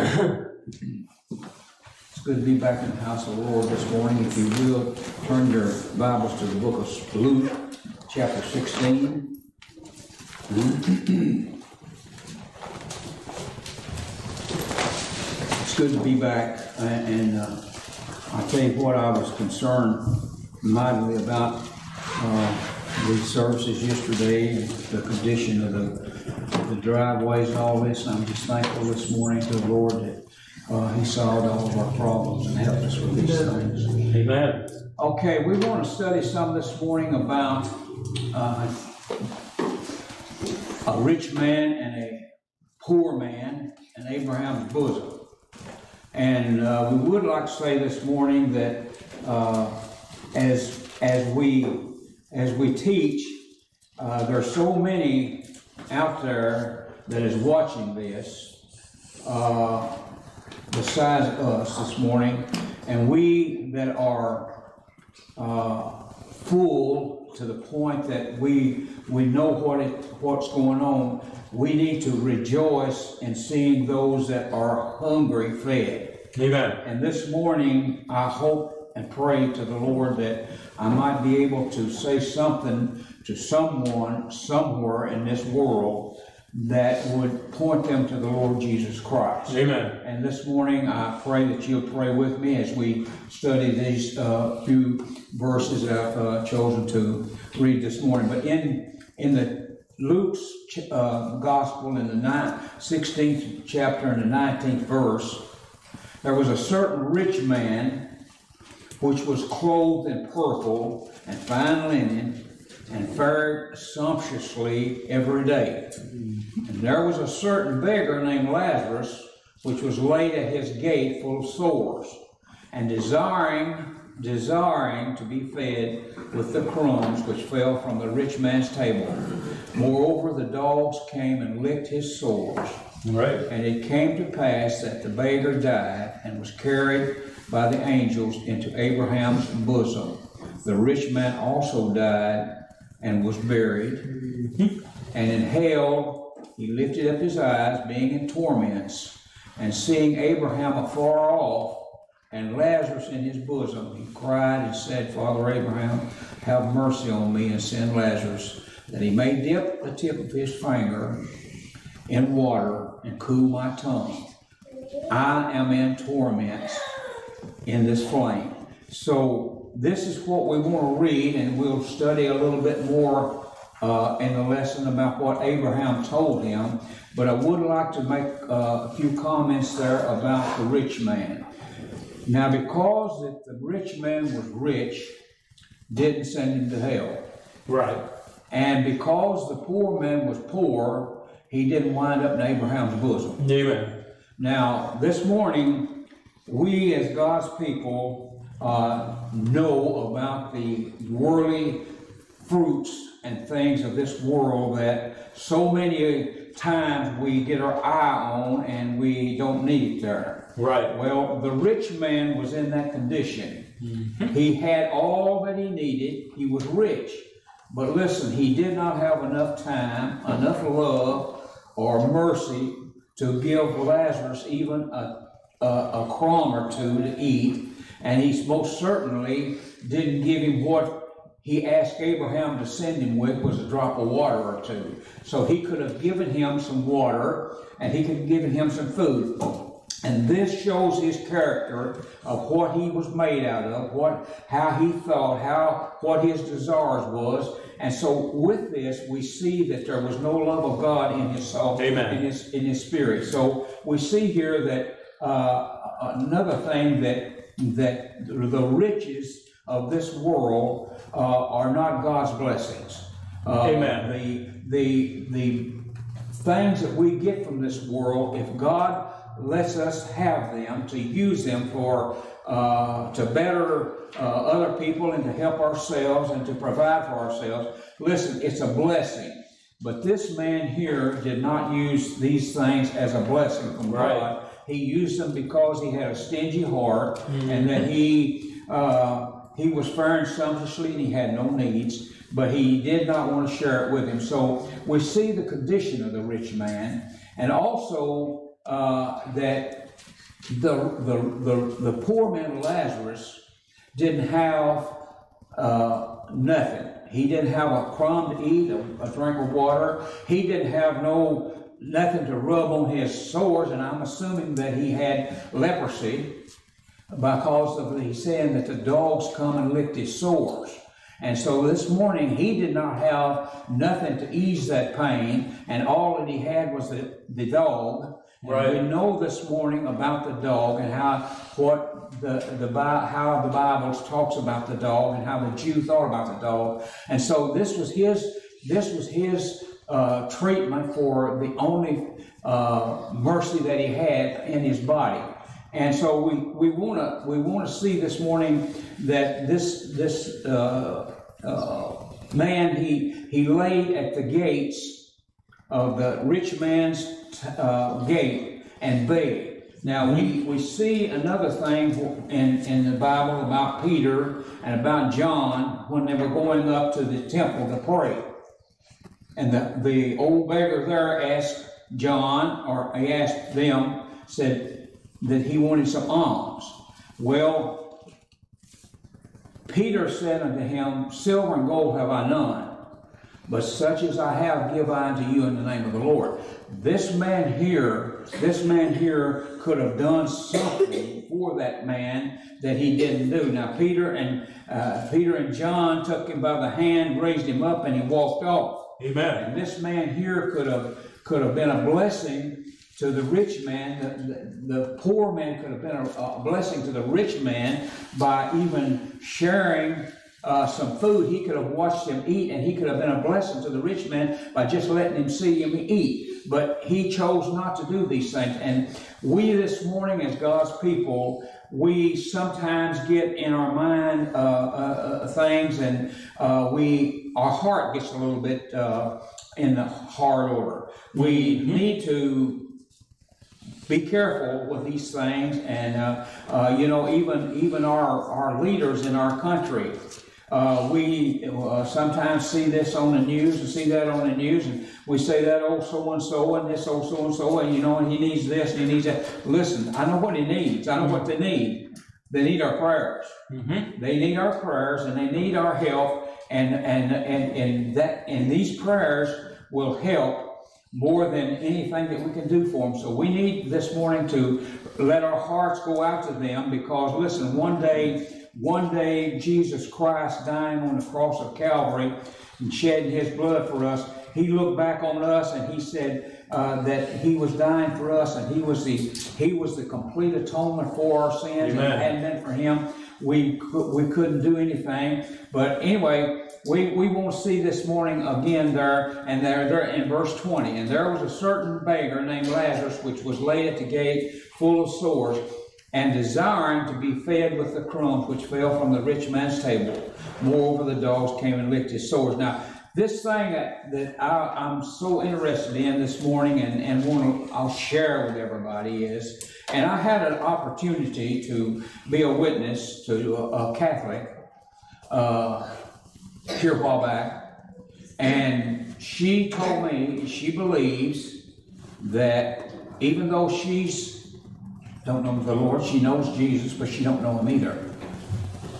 It's good to be back in the house of the Lord this morning. If you will, turn your Bibles to the book of Luke, chapter 16. It's good to be back, uh, and uh, I tell you what, I was concerned mightily about uh, the services yesterday, the condition of the, the driveways and all this. And I'm just thankful this morning to the Lord that uh, He solved all of our problems and helped us with these things. Amen. Okay, we want to study some this morning about uh, a rich man and a poor man in Abraham's bosom. And uh, we would like to say this morning that uh, as as we as we teach, uh, there are so many out there that is watching this uh, besides us this morning, and we that are uh, full to the point that we we know what it what's going on. We need to rejoice in seeing those that are hungry fed. Amen. And this morning, I hope and pray to the Lord that I might be able to say something to someone somewhere in this world that would point them to the Lord Jesus Christ. Amen. And this morning, I pray that you'll pray with me as we study these uh, few verses that I've uh, chosen to read this morning. But in in the Luke's uh, gospel, in the 16th chapter and the 19th verse, there was a certain rich man which was clothed in purple and fine linen and fared sumptuously every day. And there was a certain beggar named Lazarus, which was laid at his gate full of sores, and desiring desiring to be fed with the crumbs which fell from the rich man's table. Moreover, the dogs came and licked his sores. Right. And it came to pass that the beggar died and was carried by the angels into Abraham's bosom. The rich man also died and was buried. And in hell he lifted up his eyes, being in torments, and seeing Abraham afar off, and Lazarus in his bosom, he cried and said, Father Abraham, have mercy on me and send Lazarus, that he may dip the tip of his finger in water and cool my tongue. I am in torments in this flame. So this is what we want to read, and we'll study a little bit more uh, in the lesson about what Abraham told him. But I would like to make uh, a few comments there about the rich man. Now, because that the rich man was rich, didn't send him to hell. Right. And because the poor man was poor, he didn't wind up in Abraham's bosom. Amen. Now, this morning, we as God's people uh, know about the worldly fruits and things of this world that so many times we get our eye on and we don't need it there. Right. Well, the rich man was in that condition. Mm-hmm. He had all that he needed. He was rich. But listen, he did not have enough time, enough love, or mercy to give Lazarus even a, a, a crumb or two to eat. And he most certainly didn't give him what he asked Abraham to send him with was a drop of water or two. So he could have given him some water and he could have given him some food. And this shows his character of what he was made out of, what how he thought, how what his desires was. And so with this we see that there was no love of God in his soul, Amen. in his in his spirit. So we see here that uh, another thing that that the riches of this world uh, are not God's blessings. Uh, Amen. The the the things that we get from this world, if God lets us have them to use them for uh, to better uh, other people and to help ourselves and to provide for ourselves. Listen, it's a blessing. But this man here did not use these things as a blessing from right. God. He used them because he had a stingy heart mm-hmm. and that he uh, he was faring sumptuously and he had no needs, but he did not want to share it with him. So we see the condition of the rich man, and also uh, that the, the, the, the poor man Lazarus didn't have uh, nothing. He didn't have a crumb to eat, a, a drink of water. He didn't have no nothing to rub on his sores, and I'm assuming that he had leprosy because of the saying that the dogs come and lick his sores. And so this morning he did not have nothing to ease that pain, and all that he had was the, the dog. And Right. we know this morning about the dog and how what the the how the Bible talks about the dog and how the Jew thought about the dog. And so this was his this was his uh, treatment for the only uh, mercy that he had in his body. And so we, we want to we want to see this morning that this this uh, uh, man he he laid at the gates of the rich man's uh, gate and begged. Now we, we see another thing in, in the Bible about Peter and about John when they were going up to the temple to pray. And the, the old beggar there asked John, or he asked them, said that he wanted some alms. Well, Peter said unto him, Silver and gold have I none, but such as I have give I unto you in the name of the Lord. This man here, this man here could have done something for that man that he didn't do. Now Peter and uh, Peter and John took him by the hand, raised him up, and he walked off. Amen. And this man here could have could have been a blessing to the rich man. The, the, the poor man could have been a, a blessing to the rich man by even sharing uh, some food. He could have watched him eat, and he could have been a blessing to the rich man by just letting him see him eat. But he chose not to do these things. And we this morning, as God's people, we sometimes get in our mind uh, uh, uh, things, and uh, we our heart gets a little bit uh, in the hard order. We need to be careful with these things, and uh, uh, you know, even even our our leaders in our country. Uh, we uh, sometimes see this on the news and see that on the news, and we say that old so and so and this old so and so, and you know, and he needs this and he needs that. Listen, I know what he needs. I know what they need. They need our prayers. They need our prayers, and they need our help, and and and and that and these prayers will help more than anything that we can do for them. So we need this morning to let our hearts go out to them because listen, one day, one day Jesus Christ dying on the cross of Calvary and shedding his blood for us, he looked back on us and he said uh, that he was dying for us and he was the he was the complete atonement for our sins and it hadn't been for him. We cou- we couldn't do anything. But anyway we, we want to see this morning again there, and there, there in verse 20. And there was a certain beggar named Lazarus, which was laid at the gate, full of sores, and desiring to be fed with the crumbs which fell from the rich man's table. Moreover, the dogs came and licked his sores. Now, this thing that, I, I'm so interested in this morning and, and want to, I'll share with everybody is, and I had an opportunity to be a witness to a, a Catholic uh, here a while back, and she told me she believes that even though she's don't know the Lord, she knows Jesus, but she don't know him either.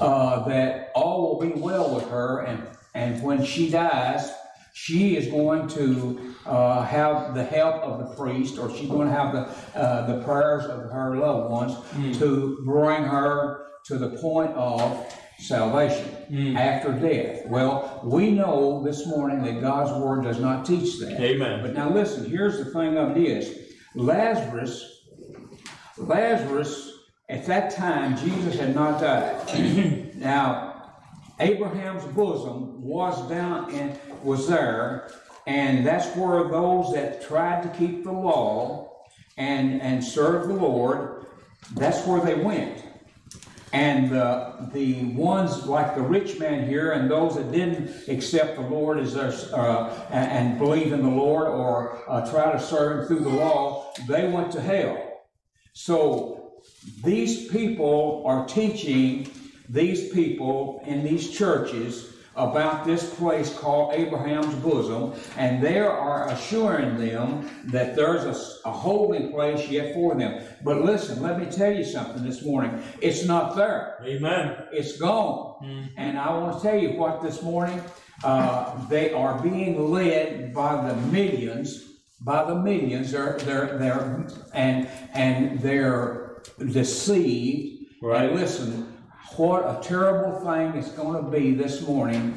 Uh, that all will be well with her, and and when she dies, she is going to uh, have the help of the priest, or she's going to have the uh, the prayers of her loved ones to bring her to the point of salvation after death. Well, we know this morning that God's word does not teach that. Amen. But now listen, here's the thing of it is Lazarus, Lazarus, at that time, Jesus had not died. now, Abraham's bosom was down and was there, and that's where those that tried to keep the law and, and serve the Lord, that's where they went. And uh, the ones like the rich man here, and those that didn't accept the Lord as their uh, and, and believe in the Lord or uh, try to serve Him through the law, they went to hell. So these people are teaching these people in these churches about this place called Abraham's bosom, and they are assuring them that there's a, a holding place yet for them. But listen, let me tell you something this morning. It's not there. Amen. It's gone. And I want to tell you what this morning, uh, they are being led by the millions, by the millions. They're, they're, they're, and, and they're deceived. Right. And listen, what a terrible thing it's going to be this morning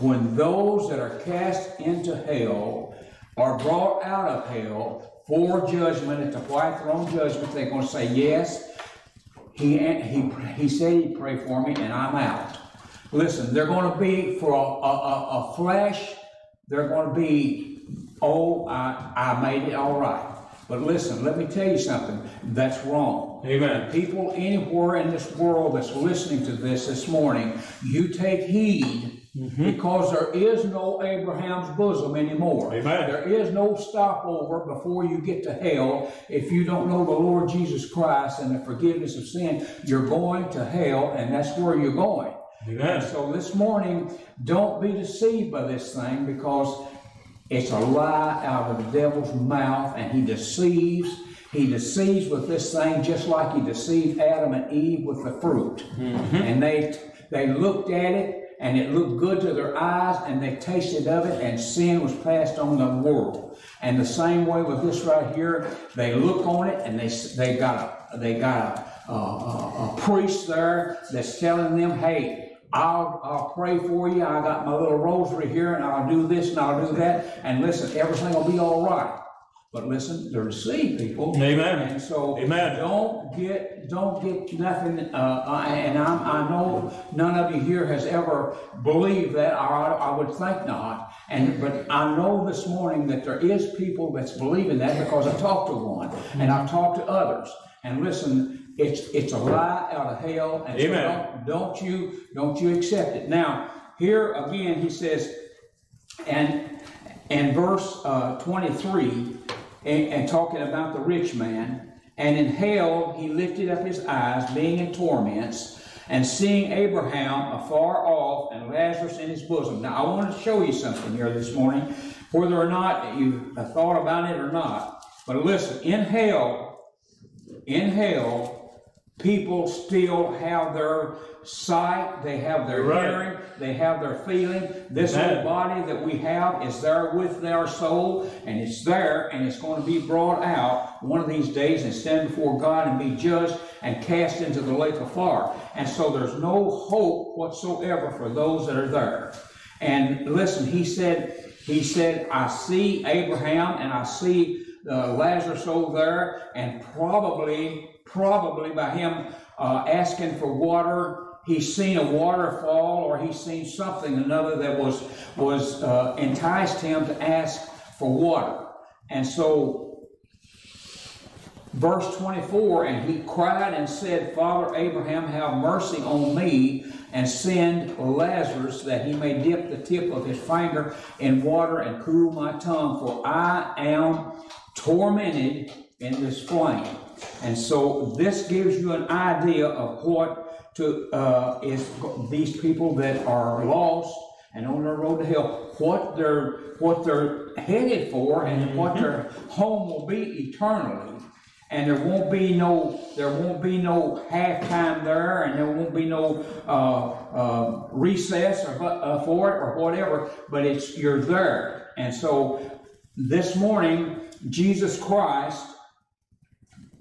when those that are cast into hell are brought out of hell for judgment at the white throne judgment. They're going to say, Yes, he, he, he said he'd pray for me, and I'm out. Listen, they're going to be for a, a, a, a flesh, they're going to be, oh, I, I made it all right. But listen, let me tell you something. That's wrong. Amen. People anywhere in this world that's listening to this this morning, you take heed mm-hmm. because there is no Abraham's bosom anymore. Amen. There is no stopover before you get to hell. If you don't know the Lord Jesus Christ and the forgiveness of sin, you're going to hell, and that's where you're going. Amen. So this morning, don't be deceived by this thing because it's a lie out of the devil's mouth, and he deceives. He deceives with this thing just like he deceived Adam and Eve with the fruit. Mm-hmm. And they they looked at it, and it looked good to their eyes, and they tasted of it, and sin was passed on the world. And the same way with this right here, they look on it, and they they got a they got a, a, a, a priest there that's telling them, hey. I'll, I'll pray for you. I got my little rosary here and I'll do this and I'll do that. And listen, everything will be all right. But listen, they're deceived people. Amen. And so Amen. don't get don't get nothing. Uh, uh, and I'm, I know none of you here has ever believed that, I, I would think not. And but I know this morning that there is people that's believing that because I talked to one and I've talked to others. And listen, it's it's a lie out of hell. And so don't, don't you don't you accept it. Now here again he says, and and verse uh, 23, and, and talking about the rich man, and in hell he lifted up his eyes, being in torments, and seeing Abraham afar off and Lazarus in his bosom. Now I want to show you something here this morning, whether or not you have thought about it or not. But listen, in hell, in hell, people still have their sight, they have their Right. hearing, they have their feeling. This Amen. body that we have is there with our soul, and it's there, and it's going to be brought out one of these days and stand before God and be judged and cast into the lake of fire. And so there's no hope whatsoever for those that are there. And listen, he said, he said, I see Abraham and I see uh, Lazarus over there, and probably, probably by him uh, asking for water, he's seen a waterfall or he's seen something another that was was uh, enticed him to ask for water. And so verse 24 and he cried and said father abraham have mercy on me and send lazarus that he may dip the tip of his finger in water and cool my tongue for i am tormented in this flame and so this gives you an idea of what to uh, is these people that are lost and on their road to hell, what they're what they're headed for and what their home will be eternally. And there won't be no there won't be no halftime there, and there won't be no uh, uh, recess or, uh, for it or whatever. But it's you're there, and so this morning Jesus Christ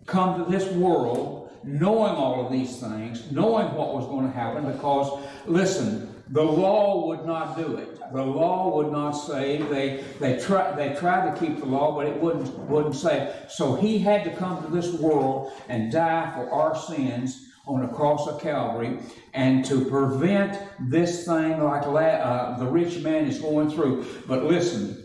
come to this world knowing all of these things, knowing what was going to happen, because listen, the law would not do it. The law would not save. They they tried they tried to keep the law, but it wouldn't wouldn't save. So he had to come to this world and die for our sins on the cross of Calvary, and to prevent this thing like uh, the rich man is going through. But listen,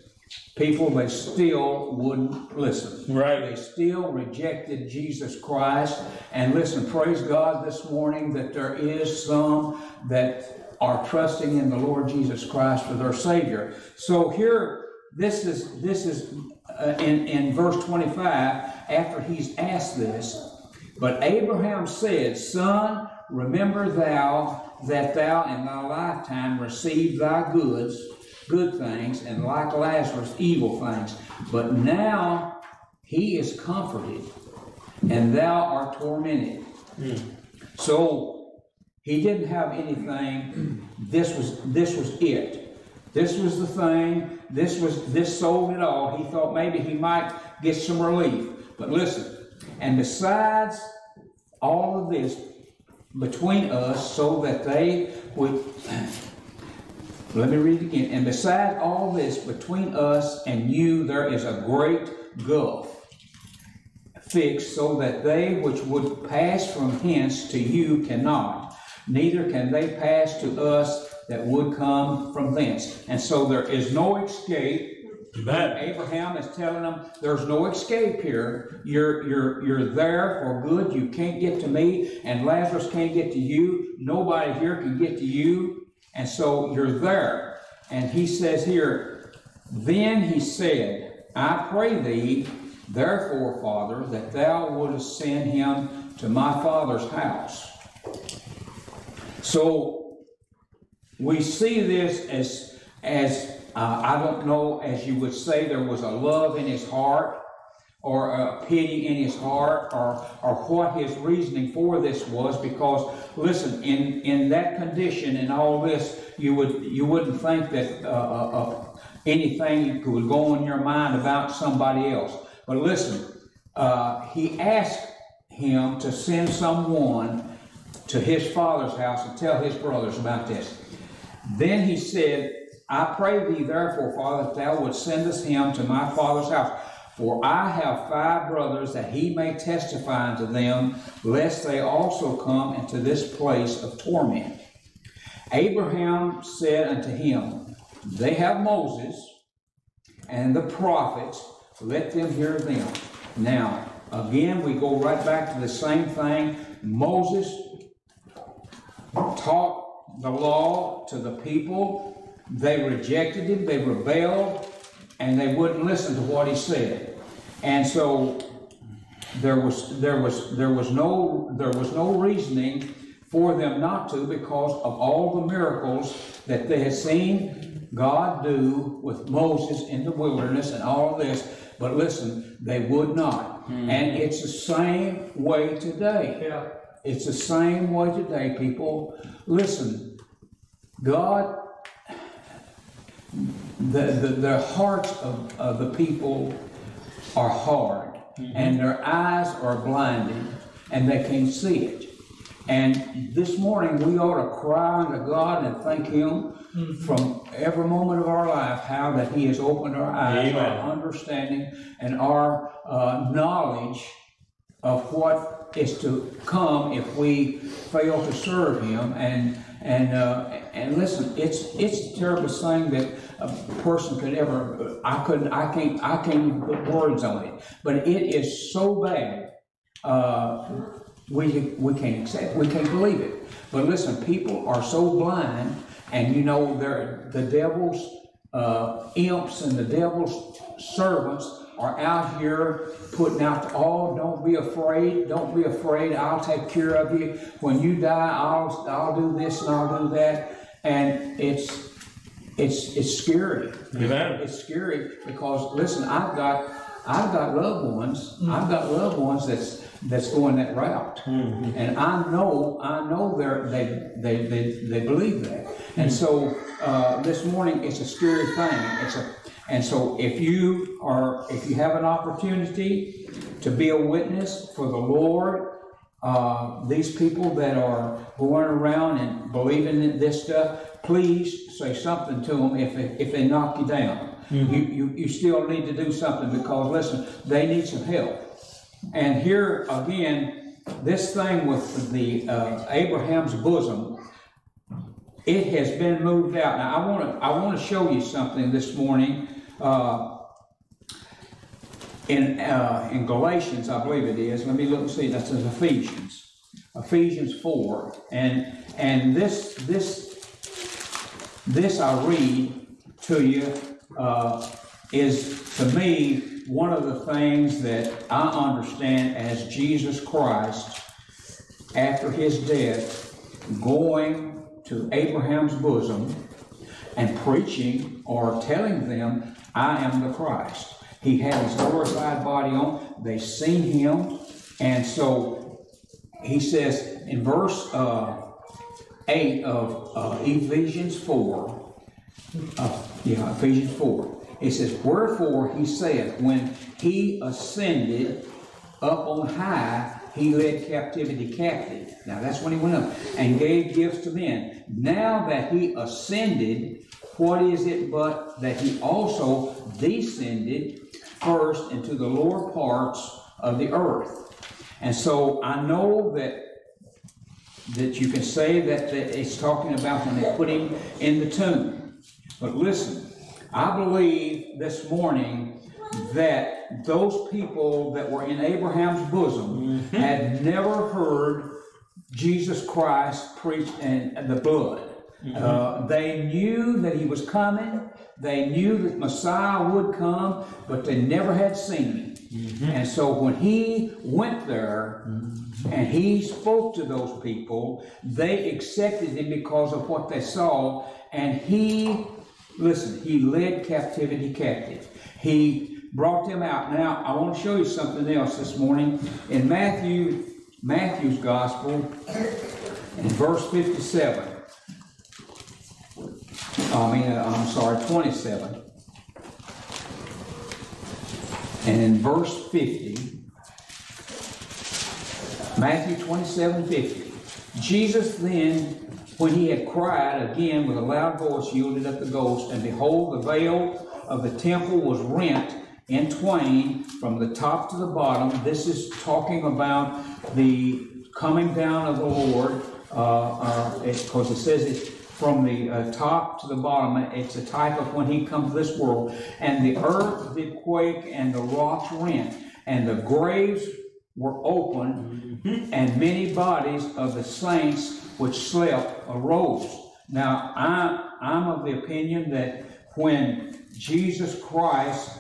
people, they still wouldn't listen. Right. They still rejected Jesus Christ. And listen, praise God this morning that there is some that are trusting in the Lord Jesus Christ for their Savior. So here, this is this is uh, in in verse 25 after he's asked this. But Abraham said, Son, remember thou that thou in thy lifetime received thy goods, good things, and like Lazarus, evil things. But now he is comforted, and thou art tormented. Hmm. So he didn't have anything. This was this was it. This was the thing. This was this sold it all. He thought maybe he might get some relief. But listen, and besides all of this between us, so that they would let me read it again. And besides all this between us and you there is a great gulf fixed so that they which would pass from hence to you cannot, neither can they pass to us that would come from thence. And so there is no escape. Amen. Abraham is telling them there's no escape here. You're you're you're there for good. You can't get to me, and Lazarus can't get to you. Nobody here can get to you. And so you're there. And he says here, then he said, I pray thee, therefore, Father, that thou wouldest send him to my father's house. So we see this as as uh, I don't know, as you would say, there was a love in his heart, or a pity in his heart, or or what his reasoning for this was. Because listen, in in that condition and all this, you would you wouldn't think that uh, uh, uh, anything could go in your mind about somebody else. But listen, uh, he asked him to send someone to his father's house and tell his brothers about this. Then he said, I pray thee, therefore, Father, that thou would send us him to my father's house. For I have five brothers, that he may testify unto them, lest they also come into this place of torment. Abraham said unto him, They have Moses and the prophets, let them hear them. Now, again, we go right back to the same thing. Moses taught the law to the people. They rejected him, they rebelled, and they wouldn't listen to what he said. And so there was there was there was no there was no reasoning for them not to because of all the miracles that they had seen God do with Moses in the wilderness and all of this. But listen, they would not. Hmm. And it's the same way today. Yeah. It's the same way today, people. Listen, God, the, the, the hearts of, of the people are hard, and their eyes are blinded, and they can't see it. And this morning, we ought to cry unto God and thank Him from every moment of our life how that He has opened our eyes, Amen. our understanding, and our uh, knowledge of what is to come if we fail to serve Him. And and uh, and listen, it's it's the terrible thing that a person could ever. I couldn't. I can't. I can't even put words on it. But it is so bad. Uh, we we can't accept. We can't believe it. But listen, people are so blind, and you know, they're the devil's uh, imps and the devil's servants are out here putting out, oh, don't be afraid, don't be afraid, I'll take care of you. When you die, I'll, I'll do this and I'll do that. And it's, it's, it's scary. Amen. It's scary because, listen, I've got, I've got loved ones, mm. I've got loved ones that's, that's going that route. Mm-hmm. And I know, I know they're, they, they, they, they believe that. And mm. so, uh, this morning, it's a scary thing. It's a, and so if you are, if you have an opportunity to be a witness for the Lord, uh, these people that are going around and believing in this stuff, please say something to them if they, if they knock you down. You, you, you still need to do something because, listen, they need some help. And here again, this thing with the uh, Abraham's bosom, it has been moved out. Now I want to I want to show you something this morning. Uh, in uh, in Galatians, I believe it is. Let me look and see. That's in Ephesians, Ephesians four, and and this this this I read to you uh, is to me one of the things that I understand as Jesus Christ after his death, going to Abraham's bosom and preaching or telling them, I am the Christ. He had his glorified body on. They seen him. And so he says in verse uh, 8 of uh, Ephesians 4, uh, yeah, Ephesians 4, it says, Wherefore he saith, when he ascended up on high, he led captivity captive. Now that's when he went up and gave gifts to men. Now that he ascended, what is it but that he also descended first into the lower parts of the earth? And so I know that that you can say that, that it's talking about when they put him in the tomb. But listen, I believe this morning that those people that were in Abraham's bosom mm-hmm. had never heard Jesus Christ preach in the blood. Mm-hmm. Uh, they knew that he was coming. They knew that Messiah would come, but they never had seen him. Mm-hmm. And so when he went there mm-hmm. and he spoke to those people, they accepted him because of what they saw. And he, listen, he led captivity captive. He brought them out. Now, I want to show you something else this morning. In Matthew, Matthew's Gospel, in verse 57, I mean, uh, I'm sorry, 27. And in verse 50, Matthew 27 50, Jesus then, when he had cried again with a loud voice, yielded up the ghost, and behold, the veil of the temple was rent in twain from the top to the bottom. This is talking about the coming down of the Lord, because uh, uh, it says it from the uh, top to the bottom. It's a type of when he comes to this world. And the earth did quake, and the rocks rent, and the graves were opened, and many bodies of the saints which slept arose. Now, I, I'm of the opinion that when Jesus Christ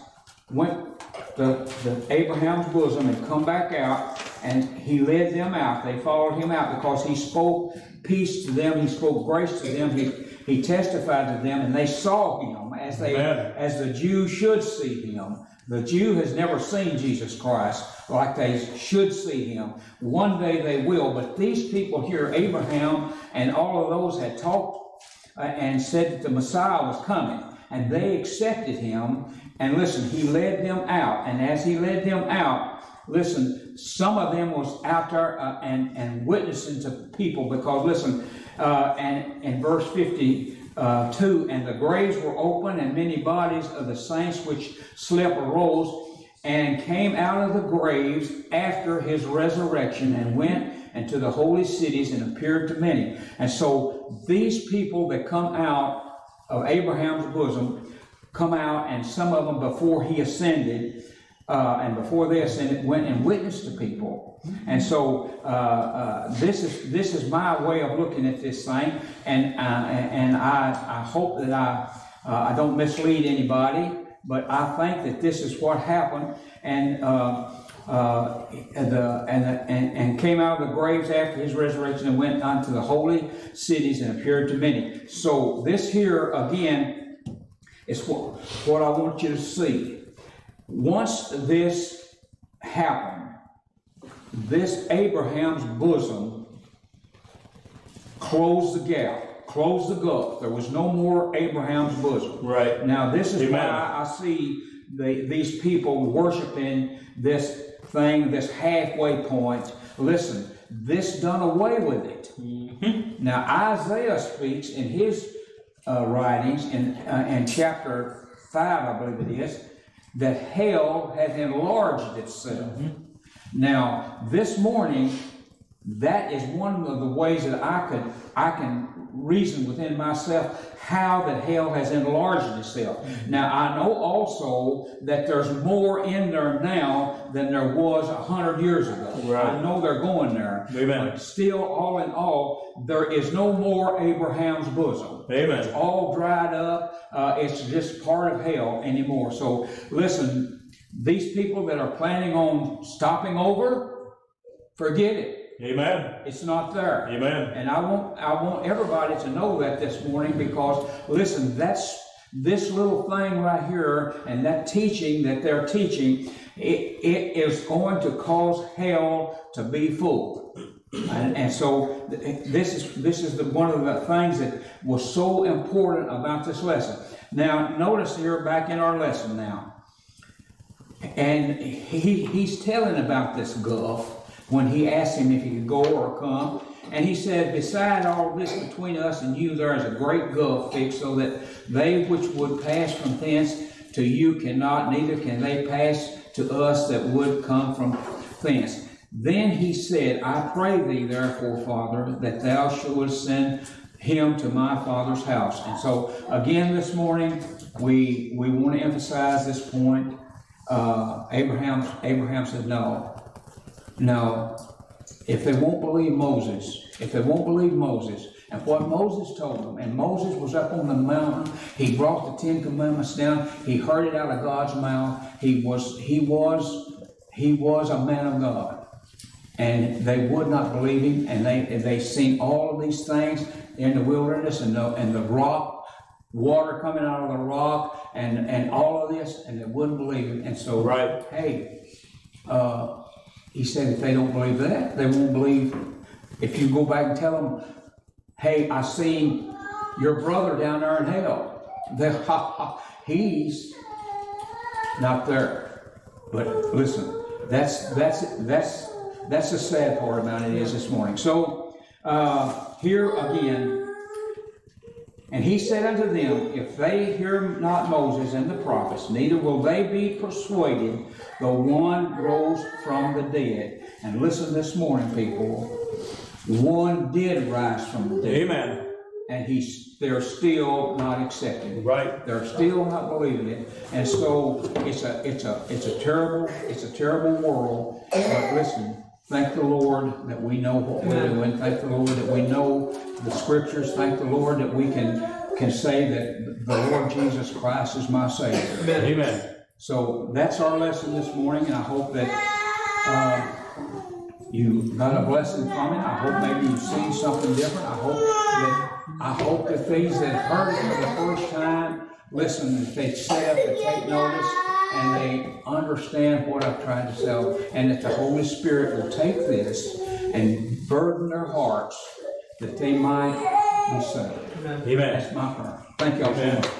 went to, to Abraham's bosom and come back out, and he led them out. They followed him out because he spoke peace to them. He spoke grace to them. He, he testified to them, and they saw him as they Amen. as the Jew should see him. The Jew has never seen Jesus Christ like they should see him. One day they will, but these people here, Abraham and all of those had talked uh, and said that the Messiah was coming, and they accepted him. And listen, he led them out, and as he led them out, listen, some of them was out there uh, and, and witnessing to people because, listen, uh, and in verse 52, uh, and the graves were open, and many bodies of the saints which slept arose and came out of the graves after his resurrection and went into the holy cities and appeared to many. And so these people that come out of Abraham's bosom come out, and some of them before he ascended uh, and before they ascended, went and witnessed to people. And so uh, uh, this is this is my way of looking at this thing, and uh, and I, I hope that I uh, I don't mislead anybody, but I think that this is what happened, and. Uh, and, the, and, the, and, and came out of the graves after his resurrection and went unto the holy cities and appeared to many. So this here again is what, what I want you to see. Once this happened, this Abraham's bosom closed the gap, closed the gulf. There was no more Abraham's bosom. Right. Now, this is Amen. why I see the, these people worshiping this thing, this halfway point. Listen, this done away with it. Mm-hmm. Now, Isaiah speaks in his uh, writings in, uh, in chapter 5, I believe it is, that hell has enlarged itself. Mm-hmm. Now, this morning, that is one of the ways that I could I can reason within myself how that hell has enlarged itself. Mm-hmm. Now I know also that there's more in there now than there was a hundred years ago. Right. I know they're going there. Amen. But still, all in all, there is no more Abraham's bosom. Amen. It's all dried up. Uh, it's just part of hell anymore. So listen, these people that are planning on stopping over, forget it. Amen. It's not there. Amen. And I want, I want everybody to know that this morning because, listen, that's, this little thing right here and that teaching that they're teaching, it, it is going to cause hell to be full. And, and so this is, this is the, one of the things that was so important about this lesson. Now, notice here back in our lesson now. And he, he's telling about this gulf when he asked him if he could go or come. And he said, Beside all this between us and you, there is a great gulf fixed, so that they which would pass from thence to you cannot, neither can they pass to us that would come from thence. Then he said, I pray thee, therefore, Father, that thou shouldest send him to my father's house. And so, again, this morning, we, we want to emphasize this point. Uh, Abraham, Abraham said, No, no. If they won't believe Moses, if they won't believe Moses, and what Moses told them, and Moses was up on the mountain, he brought the Ten Commandments down, he heard it out of God's mouth, he was, he was, he was a man of God. And they would not believe him, and they, they seen all of these things in the wilderness, and the, and the rock, water coming out of the rock, and, and all of this, and they wouldn't believe it, and so, Right. hey, uh, he said if they don't believe that, they won't believe. If you go back and tell them, hey, I seen your brother down there in hell, they, ha, ha, he's not there. But listen, that's that's that's that's the sad part about it is this morning. So uh, here again, and he said unto them, If they hear not Moses and the prophets, neither will they be persuaded, though one rose from the dead. And listen this morning, people. One did rise from the dead, Amen. and he's they're still not accepting it. Right. They're still not believing it, and so it's a it's a it's a terrible it's a terrible world. But listen, thank the Lord that we know what we're doing. Thank the Lord that we know the Scriptures. Thank the Lord that we can can say that the Lord Jesus Christ is my Savior. Amen. So that's our lesson this morning, and I hope that uh, you got a blessing from it. I hope maybe you've seen something different. I hope that I hope that these that heard it for the first time, listen, that they sit up and take notice and they understand what I'm trying to say, and that the Holy Spirit will take this and burden their hearts that they might be saved. Amen. That's my prayer. Thank y'all so much.